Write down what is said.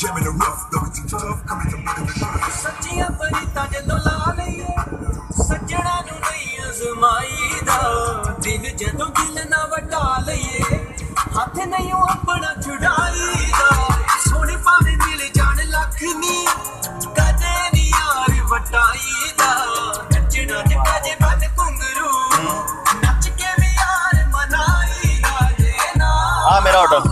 ਜਿਵੇਂ ਨਾ ਰਫ ਦਾ ਵਿੱਚ tough coming up with the ਸੱਚੀਆਂ ਪਰਿਤਾਂ ਜਦੋਂ ਲਾ ਲਈਏ ਸੱਜਣਾ ਨੂੰ ਨਹੀਂ ਅਜ਼ਮਾਈ ਦਾ। ਦਿਲ ਜਦੋਂ ਦਿਲ ਨਾ ਵਟਾ ਲਈਏ ਹੱਥ ਨਹੀਂ ਉਹ ਆਪਣਾ ਛੁਡਾਈ ਦਾ। ਸੋਹਣੇ ਭਾਵੇਂ ਮਿਲ ਜਾਣ ਲੱਖ ਨਹੀਂ ਕਦੇ ਨਹੀਂ ਯਾਰ ਵਟਾਈ ਦਾ। ਨੱਚਣਾ ਤੇ ਕਦੇ ਬੰਦ ਕੁੰਗਰੂ ਨੱਚ ਕੇ ਵੀ ਯਾਰ ਮਨਾਈ ਦਾ। ਜੇ ਨਾ ਆ ਮੇਰਾ ਆਟੋ